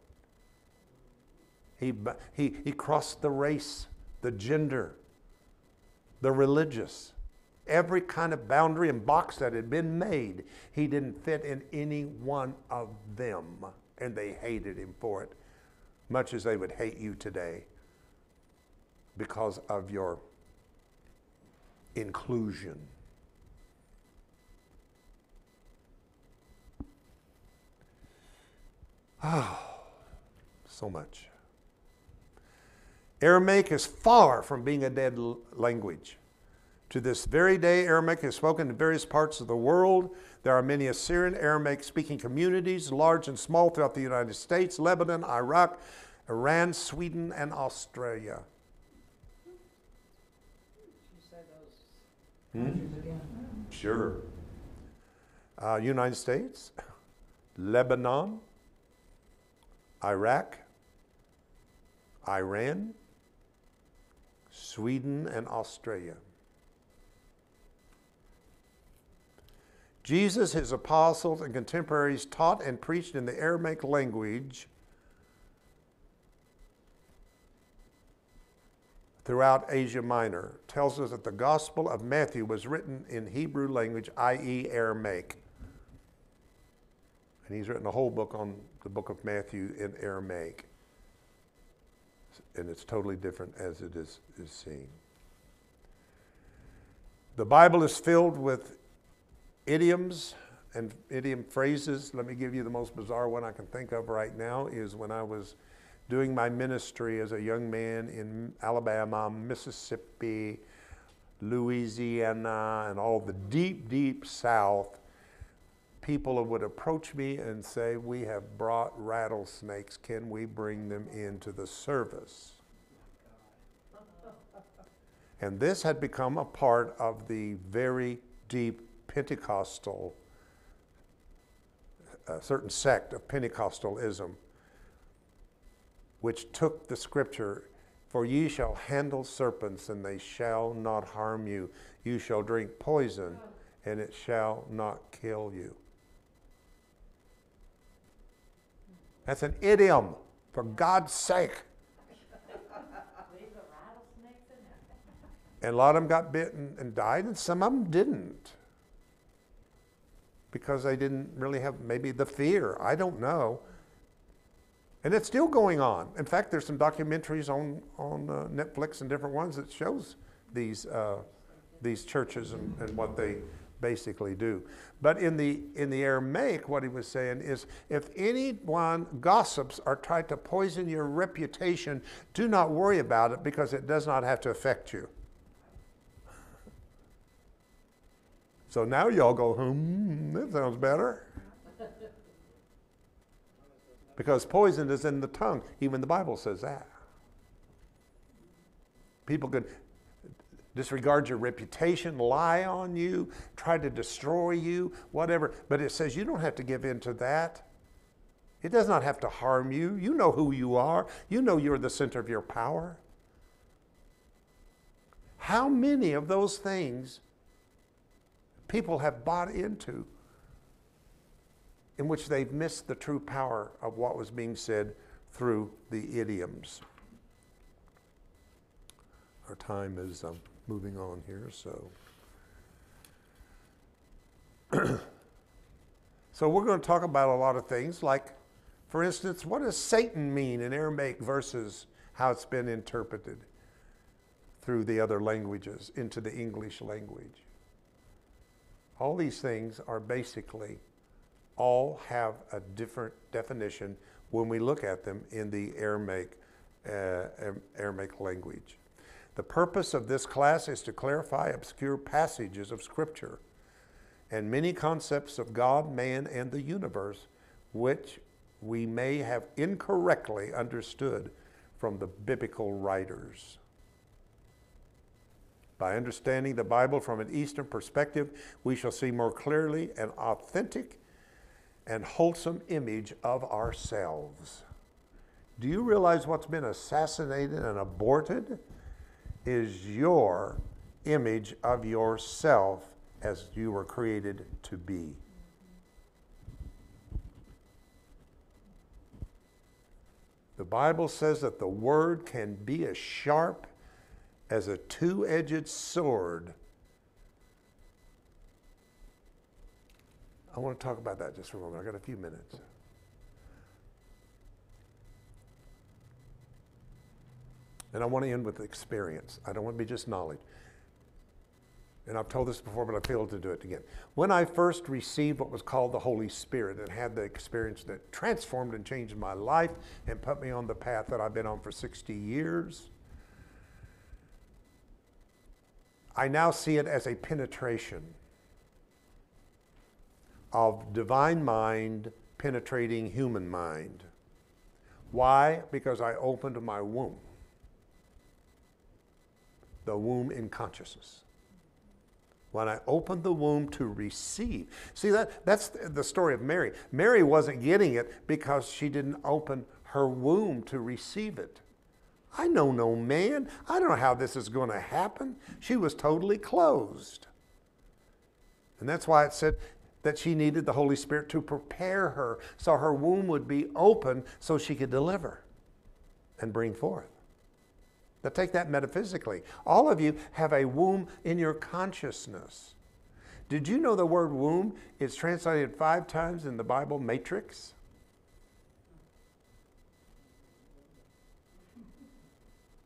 He, he, he crossed the race, the gender, the religious, every kind of boundary and box that had been made. He didn't fit in any one of them, and they hated him for it, much as they would hate you today because of your inclusion. Oh, so much. Aramaic is far from being a dead language. To this very day, Aramaic is spoken in various parts of the world. There are many Assyrian Aramaic speaking communities, large and small, throughout the United States, Lebanon, Iraq, Iran, Sweden, and Australia.
Again.
Sure. Uh, United States, Lebanon, Iraq, Iran, Sweden, and Australia. Jesus, his apostles, and contemporaries taught and preached in the Aramaic language throughout Asia Minor. Tells us that the Gospel of Matthew was written in Hebrew language, i.e., Aramaic. And he's written a whole book on the book of Matthew in Aramaic. And it's totally different as it is, is seen. The Bible is filled with idioms and idiom phrases. Let me give you the most bizarre one I can think of right now is when I was doing my ministry as a young man in Alabama, Mississippi, Louisiana, and all the deep, deep South, people would approach me and say, We have brought rattlesnakes. Can we bring them into the service? And this had become a part of the very deep Pentecostal, a certain sect of Pentecostalism, which took the scripture, For ye shall handle serpents, and they shall not harm you. You shall drink poison, and it shall not kill you. That's an idiom, for God's sake. And a lot of them got bitten and died, and some of them didn't. Because they didn't really have maybe the fear. I don't know. And it's still going on. In fact, there's some documentaries on, on uh, Netflix and different ones that shows these, uh, these churches and, and what they basically do. But in the, in the Aramaic, what he was saying is if anyone gossips or try to poison your reputation, do not worry about it because it does not have to affect you. So now y'all go, hmm, that sounds better. Because poison is in the tongue. Even the Bible says that. People could disregard your reputation, lie on you, try to destroy you, whatever. But it says you don't have to give in to that. It does not have to harm you. You know who you are, you know you're the center of your power. How many of those things people have bought into in which they've missed the true power of what was being said through the idioms? Our time is um, moving on here, so. so we're going to talk about a lot of things, like, for instance, what does Satan mean in Aramaic versus how it's been interpreted through the other languages into the English language? All these things are basically all have a different definition when we look at them in the Aramaic, uh, Aramaic language. The purpose of this class is to clarify obscure passages of Scripture and many concepts of God, man, and the universe, which we may have incorrectly understood from the biblical writers. By understanding the Bible from an Eastern perspective, we shall see more clearly an authentic and wholesome image of ourselves. Do you realize what's been assassinated and aborted? Is your image of yourself as you were created to be. The Bible says that the word can be as sharp as a two edged sword. I want to talk about that just for a moment. I've got a few minutes. And I want to end with experience. I don't want to be just knowledge. And I've told this before, but I failed to do it again. When I first received what was called the Holy Spirit and had the experience that transformed and changed my life and put me on the path that I've been on for 60 years, I now see it as a penetration of divine mind penetrating human mind. Why? Because I opened my womb, the womb in consciousness when I opened the womb to receive. See, that, that's the story of Mary. Mary wasn't getting it because she didn't open her womb to receive it. I know no man. I don't know how this is going to happen. She was totally closed. And that's why it said that she needed the Holy Spirit to prepare her so her womb would be open so she could deliver and bring forth. Now, take that metaphysically. All of you have a womb in your consciousness. Did you know the word womb is translated five times in the Bible, matrix?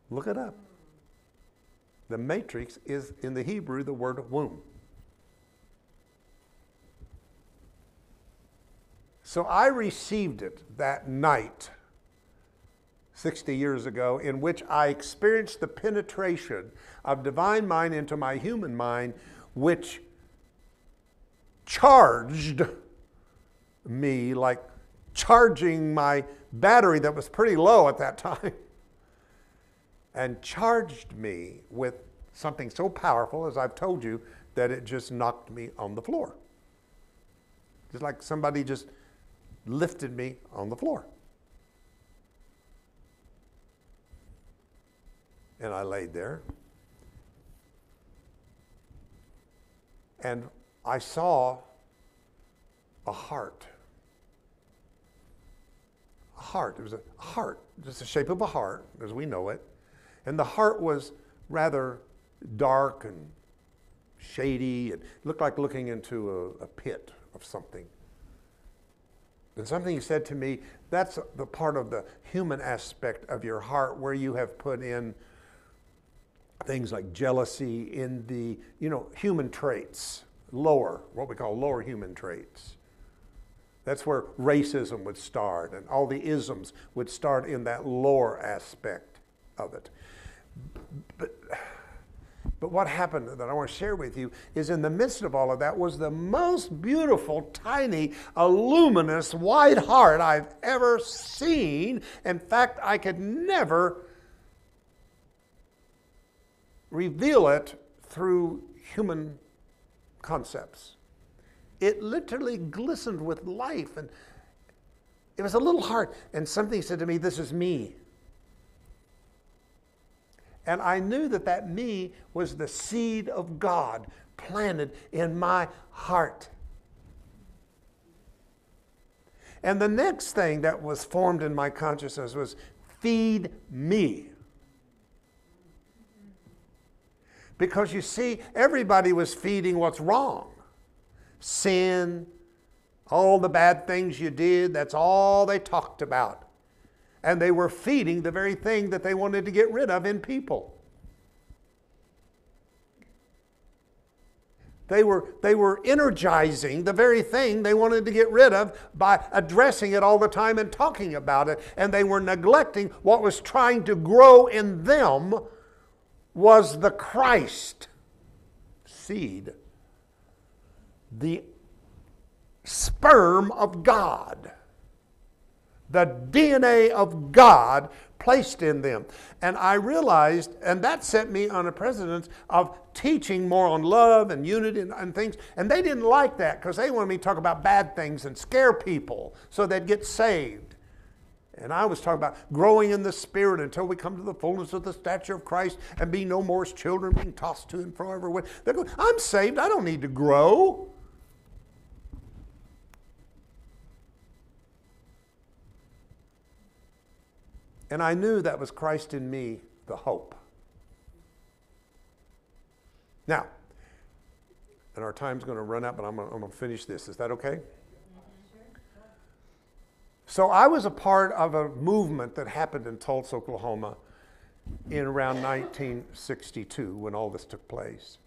Look it up. The matrix is in the Hebrew the word womb. So I received it that night, 60 years ago, in which I experienced the penetration of divine mind into my human mind, which charged me like charging my battery that was pretty low at that time and charged me with something so powerful, as I've told you, that it just knocked me on the floor. Just like somebody just lifted me on the floor. And I laid there. And I saw a heart. A heart. It was a heart, just the shape of a heart, as we know it. And the heart was rather dark and shady. It looked like looking into a, a pit of something. And something he said to me, that's the part of the human aspect of your heart where you have put in things like jealousy in the, you know, human traits, lower, what we call lower human traits. That's where racism would start and all the isms would start in that lower aspect of it. But but what happened that I want to share with you is in the midst of all of that was the most beautiful, tiny, luminous, white heart I've ever seen. In fact, I could never reveal it through human concepts. It literally glistened with life and it was a little heart. And something said to me, This is me. And I knew that that me was the seed of God planted in my heart. And the next thing that was formed in my consciousness was feed me. Because you see, everybody was feeding what's wrong sin, all the bad things you did, that's all they talked about and they were feeding the very thing that they wanted to get rid of in people. They were, they were energizing the very thing they wanted to get rid of by addressing it all the time and talking about it. And they were neglecting what was trying to grow in them was the Christ seed, the sperm of God the DNA of God placed in them. And I realized, and that set me on a precedence of teaching more on love and unity and, and things. And they didn't like that because they wanted me to talk about bad things and scare people so they'd get saved. And I was talking about growing in the Spirit until we come to the fullness of the stature of Christ and be no more as children being tossed to and fro everywhere. They're going, I'm saved. I don't need to grow. And I knew that was Christ in me, the hope. Now, and our time's going to run out, but I'm going to finish this. Is that okay? So I was a part of a movement that happened in Tulsa, Oklahoma in around 1962 when all this took place.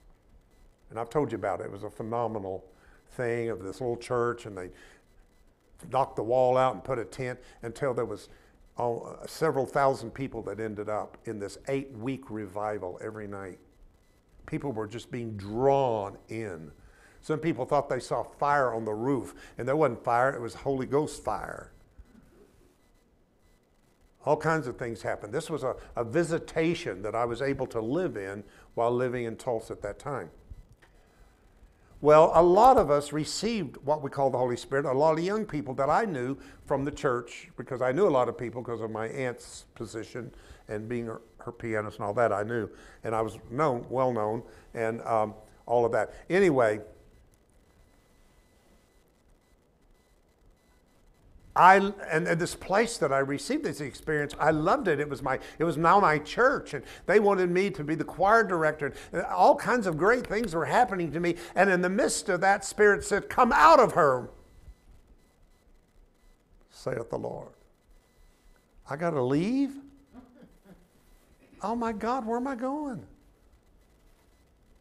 And I've told you about it. It was a phenomenal thing of this little church, and they knocked the wall out and put a tent until there was oh, several thousand people that ended up in this eight week revival every night. People were just being drawn in. Some people thought they saw fire on the roof, and there wasn't fire, it was Holy Ghost fire. All kinds of things happened. This was a, a visitation that I was able to live in while living in Tulsa at that time. Well, a lot of us received what we call the Holy Spirit. A lot of young people that I knew from the church, because I knew a lot of people because of my aunt's position and being her, her pianist and all that, I knew. And I was known, well known, and um, all of that. Anyway, I and, and this place that I received this experience, I loved it. It was my it was now my church, and they wanted me to be the choir director. And all kinds of great things were happening to me. And in the midst of that, Spirit said, "Come out of her," saith the Lord. I got to leave. Oh my God, where am I going?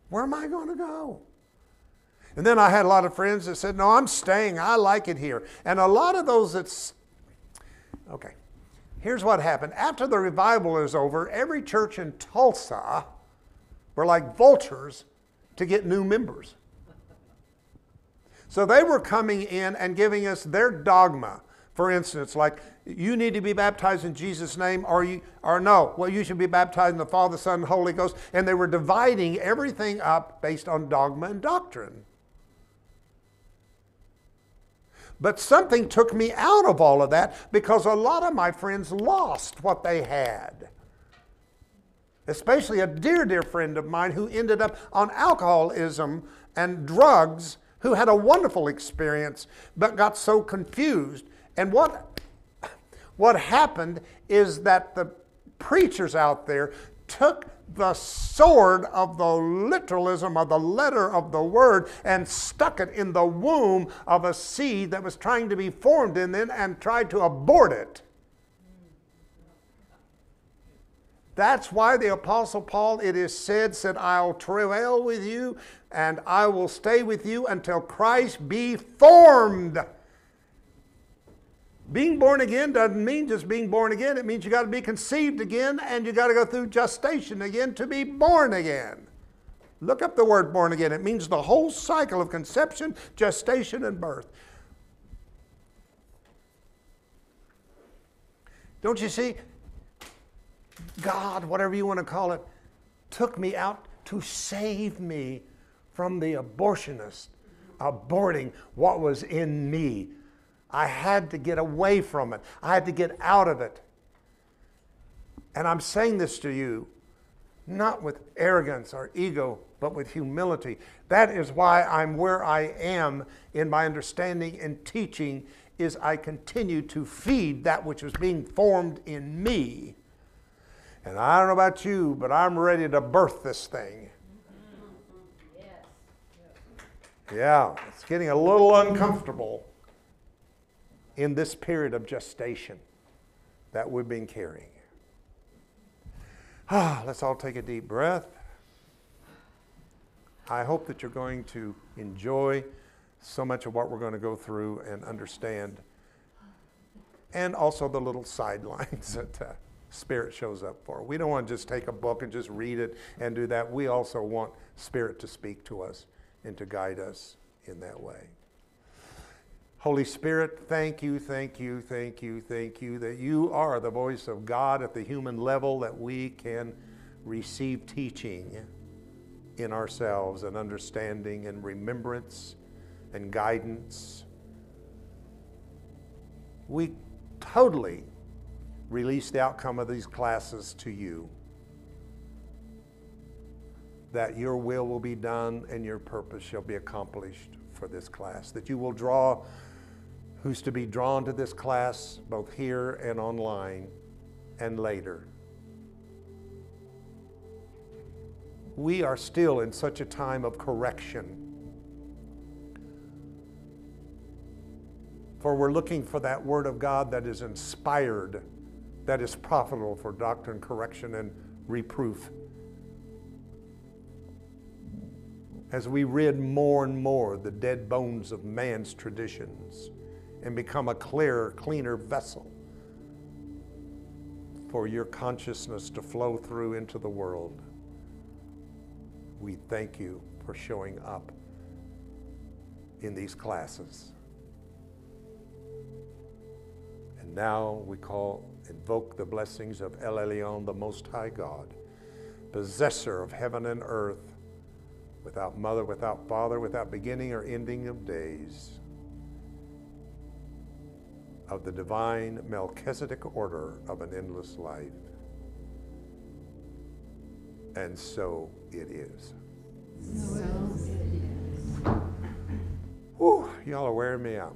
Where am I going to go? And then I had a lot of friends that said, No, I'm staying. I like it here. And a lot of those that's, okay, here's what happened. After the revival is over, every church in Tulsa were like vultures to get new members. So they were coming in and giving us their dogma. For instance, like you need to be baptized in Jesus' name, or you or no, well, you should be baptized in the Father, Son, and Holy Ghost. And they were dividing everything up based on dogma and doctrine. But something took me out of all of that because a lot of my friends lost what they had. Especially a dear, dear friend of mine who ended up on alcoholism and drugs, who had a wonderful experience but got so confused. And what, what happened is that the preachers out there took the sword of the literalism of the letter of the word and stuck it in the womb of a seed that was trying to be formed in it and tried to abort it. That's why the Apostle Paul, it is said, said, I'll travail with you and I will stay with you until Christ be formed. Being born again doesn't mean just being born again. It means you got to be conceived again and you got to go through gestation again to be born again. Look up the word born again. It means the whole cycle of conception, gestation, and birth. Don't you see? God, whatever you want to call it, took me out to save me from the abortionist aborting what was in me I had to get away from it. I had to get out of it. And I'm saying this to you not with arrogance or ego, but with humility. That is why I'm where I am in my understanding and teaching is I continue to feed that which was being formed in me. And I don't know about you, but I'm ready to birth this thing.
Mm-hmm.
Yeah, it's getting a little uncomfortable in this period of gestation that we've been carrying. Ah, let's all take a deep breath. I hope that you're going to enjoy so much of what we're going to go through and understand, and also the little sidelines that uh, Spirit shows up for. We don't want to just take a book and just read it and do that. We also want Spirit to speak to us and to guide us in that way. Holy Spirit, thank you, thank you, thank you, thank you that you are the voice of God at the human level that we can receive teaching in ourselves and understanding and remembrance and guidance. We totally release the outcome of these classes to you. That your will will be done and your purpose shall be accomplished for this class. That you will draw who's to be drawn to this class both here and online and later. We are still in such a time of correction. For we're looking for that Word of God that is inspired, that is profitable for doctrine, correction, and reproof. As we rid more and more the dead bones of man's traditions and become a clearer, cleaner vessel for your consciousness to flow through into the world. We thank you for showing up in these classes. And now we call, invoke the blessings of El Elyon, the Most High God, possessor of heaven and earth, without mother, without father, without beginning or ending of days, of the divine Melchizedek order of an endless life. And so it is. So Whew, y'all are wearing me out.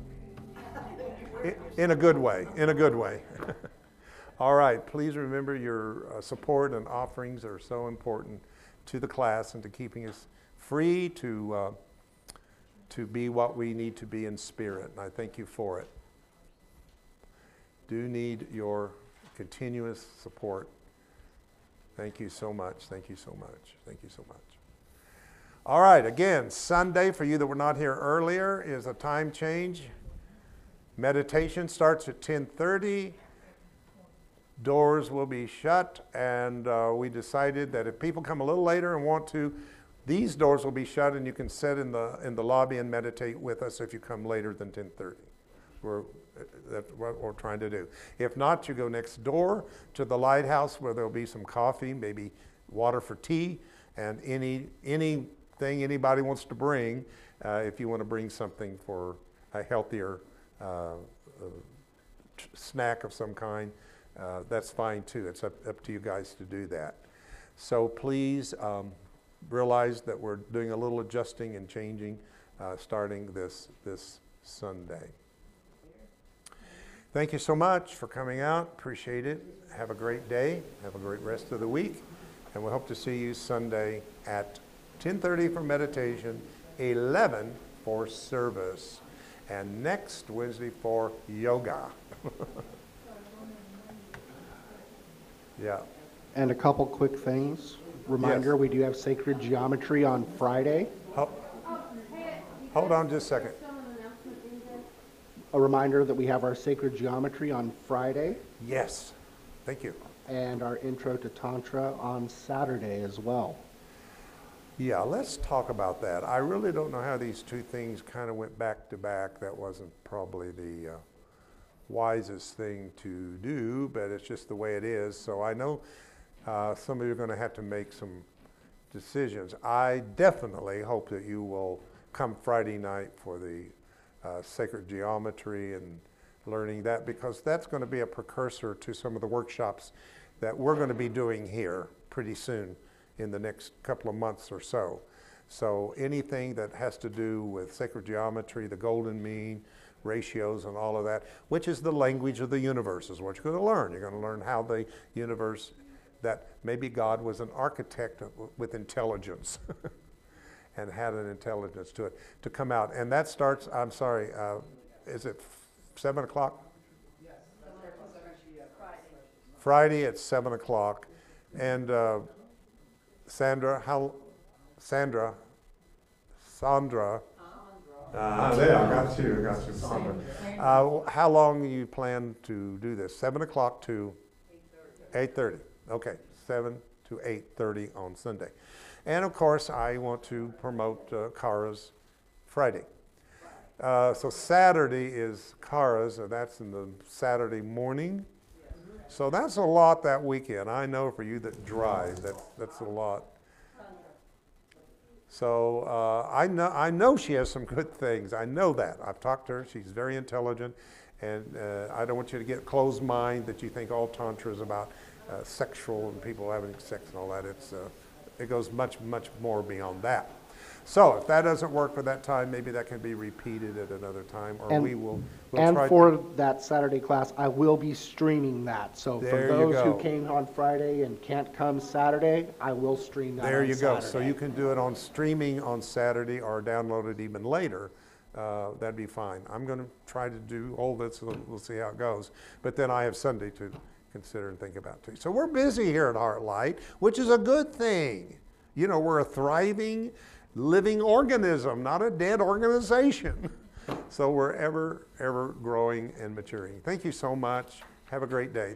In a good way, in a good way. All right, please remember your uh, support and offerings are so important to the class and to keeping us free to, uh, to be what we need to be in spirit. And I thank you for it. Do need your continuous support. Thank you so much. Thank you so much. Thank you so much. All right, again, Sunday, for you that were not here earlier, is a time change. Meditation starts at 10:30. Doors will be shut, and uh, we decided that if people come a little later and want to, these doors will be shut, and you can sit in the in the lobby and meditate with us if you come later than 10:30. We're that's what we're trying to do. If not, you go next door to the lighthouse where there'll be some coffee, maybe water for tea, and any anything anybody wants to bring. Uh, if you want to bring something for a healthier uh, uh, snack of some kind, uh, that's fine too. It's up, up to you guys to do that. So please um, realize that we're doing a little adjusting and changing uh, starting this this Sunday. Thank you so much for coming out. Appreciate it. Have a great day. Have a great rest of the week. And we hope to see you Sunday at 10:30 for meditation, 11 for service, and next Wednesday for yoga. yeah.
And a couple quick things. Reminder, we do have sacred geometry on Friday.
Ho- Hold on just a second.
A reminder that we have our sacred geometry on Friday
Yes. Thank you.
and our intro to Tantra on Saturday as well.
Yeah, let's talk about that. I really don't know how these two things kind of went back to back. That wasn't probably the uh, wisest thing to do, but it's just the way it is. So I know uh, some of you are going to have to make some decisions. I definitely hope that you will come Friday night for the uh, sacred geometry and learning that because that's going to be a precursor to some of the workshops that we're going to be doing here pretty soon in the next couple of months or so. So anything that has to do with sacred geometry, the golden mean, ratios, and all of that, which is the language of the universe, is what you're going to learn. You're going to learn how the universe, that maybe God was an architect with intelligence. and had an intelligence to it to come out. And that starts, I'm sorry, uh, is it f- 7 o'clock? Friday at 7 o'clock. And uh, Sandra, how, Sandra, Sandra. Ah, there, I got you, I got you, Sandra. Uh, how long you plan to do this? 7 o'clock to? 8.30. Okay, 7 to 8.30 on Sunday. And of course, I want to promote uh, Kara's Friday. Uh, so Saturday is Kara's, and that's in the Saturday morning. So that's a lot that weekend. I know for you that drive, that's, that's a lot. So uh, I know I know she has some good things. I know that. I've talked to her. She's very intelligent, and uh, I don't want you to get closed mind that you think all tantra is about uh, sexual and people having sex and all that. It's uh, it goes much much more beyond that. So if that doesn't work for that time, maybe that can be repeated at another time, or
And-
we will. We'll
And
try
for that Saturday class, I will be streaming that. So for
There you
those who
go.
came on Friday and can't come Saturday, I will stream that
There
on
you go. So
Saturday.
you can do it on streaming on Saturday or download it even later. Uh, that'd be fine. I'm going to try to do all this. We'll, we'll see how it goes. But then I have Sunday to consider and think about too. So we're busy here at Heartlight, which is a good thing. You know, we're a thriving, living organism, not a dead organization. So we're ever, ever growing and maturing. Thank you so much. Have a great day.